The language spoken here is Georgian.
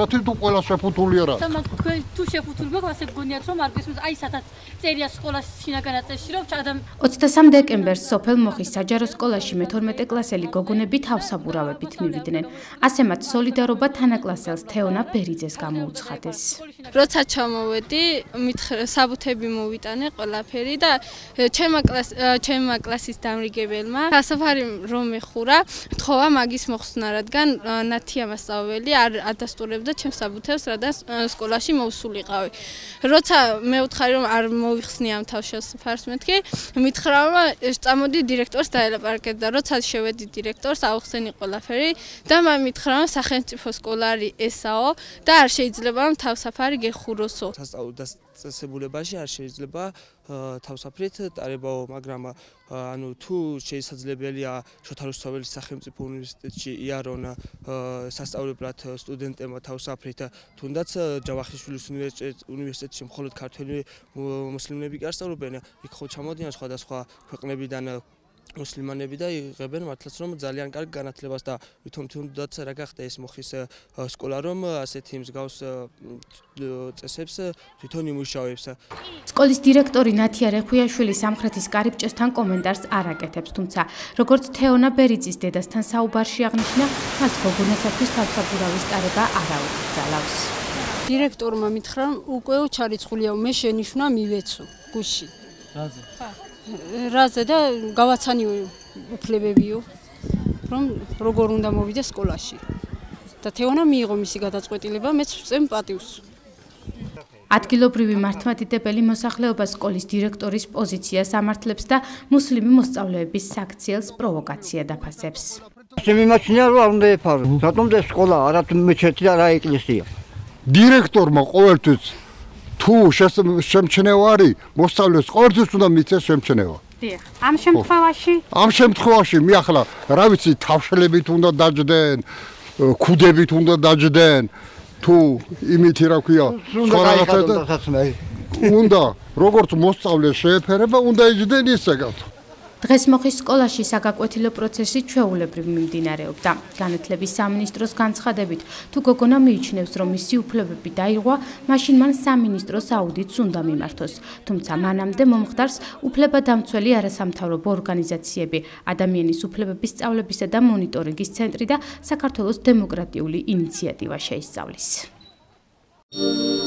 მათი თუ ყველა შეფუთულია რა და მაგ თუ შეფუთული მაქვს ასე გგონიათ რომ არ გესმის აი სადაც წერია სკოლას შინაგან აწესში რომ ჩადამ 23 დეკემბერს სოფელ მოხის საჯარო სკოლაში მე-12 კლასელი გოგონები თავსაბურავებით მივიდნენ. ასე მათ სოლიდარობა თანაკლასელს თეონა ბერიძეს გამოუცხადეს. როცა ჩამოვედი, მითხრა საბუთები მოვიტანე ყველაფერი და ჩემმა კლას ჩემმა კლასის დამრიგებელმა სასაფარი რომ მეხურა, თხოვა მაგის მოხსნა, რადგან ნათია მასწავლებელი არ ადასტურებდა ჩემს საბუთებს, რადგან სკოლაში მოვსულიყავი. როცა მე ვთხარი რომ არ მოიხსნი ამ თავშესაფარს მეთქი, მითხრა რომ წამოდი დირექტორს დაელაპარაკე და როცა შევედი დირექტორს აუხსენი ყველაფერი და მან მითხრა რომ სახელმწიფო სკოლა არის ესაო და არ შეიძლება რომ თავსაფარი გეხუროსო. სასწავლო დაწესებულებაში არ შეიძლება თავსაფრით ტარებაო, მაგრამ ანუ თუ შესაძლებელია შოთა რუსთაველის სახელმწიფო უნივერსიტეტში იარონ სასწავლებლად სტუდენტებმა თავსაფრით, თუნდაც ჯავახიშვილის უნივერსიტეტში მხოლოდ ქართველი მუსლიმები კი არ სწავლობენ, იქ ხო ჩამოდიან სხვადასხვა ქვეყნებიდან მუსლიმანები და იღებენ მართლაც რომ ძალიან კარგ განათლებას და ვითომ თუნდაც რა გახდა ეს მოხის სკოლა რომ ასეთი მსგავს წესებს თვითონ იმუშავებს. სკოლის დირექტორი ნათია რეხვიაშვილი სამხრეთის კარიბჭესთან კომენტარს არ აკეთებს, თუმცა როგორც თეონა ბერიძის დედასთან საუბარში აღნიშნა, მას გოგონასათვის თავსაბურავის ტარება არ აუგზალავს. დირექტორმა მითხრა, უკვე ჩარიცხულია, მე შენიშნა მივეცო გუში. რაზე? ხა რაზე და გავაცანი უფლებებიო რომ როგორ უნდა მოვიდე სკოლაში და თეონა მიიღო მისი გადაწყვეტილება მეც ვწემ პატივს ადგილობრივი მართლმადიდებელი მოსახლეობა სკოლის დირექტორის პოზიციას ამართლებს და მუსლიმი მოსწავლეების საქციელს პროვოკაცია დაფასებს. შემიმაჩნია რომ არ უნდა ეფარო. რატომ ეს სკოლა არა მეჩეთი და რა ეკლესია? დირექტორმა ყოველთვის თუ შემჩნევა არის, მოსწავლეს ყოველთვის უნდა მიცეს შემჩნევა. დიახ. ამ შემთხვევაში? ამ შემთხვევაში მე ახლა რა ვიცი, თავშელებით უნდა დაჯდნენ, ქუდებით უნდა დაჯდნენ, თუ იმითი რა ქვია, სხვა რაღაცა უნდა, როგორც მოსწავლეს შეეფერება, უნდა ეჯდნენ ისე გათო. დღეს მოხის სკოლაში საგაკვეთილო პროცესი ჩვეულებრივ მიმდინარეობდა. განათლების სამინისტროს განცხადებით, თუ გოგონა მიიჩნევს, რომ მისი უფლებები დაიღვა, მაშინ მან სამინისტროს აუდიტს უნდა მიმართოს. თუმცა მანამდე მომხდარს უფლებადამცველი არასამთავრობო ორგანიზაციები, ადამიანის უფლებების სწავლებისა და მონიტორინგის ცენტრი და საქართველოს დემოკრატიული ინიციატივა შეისწავლის. Thank you.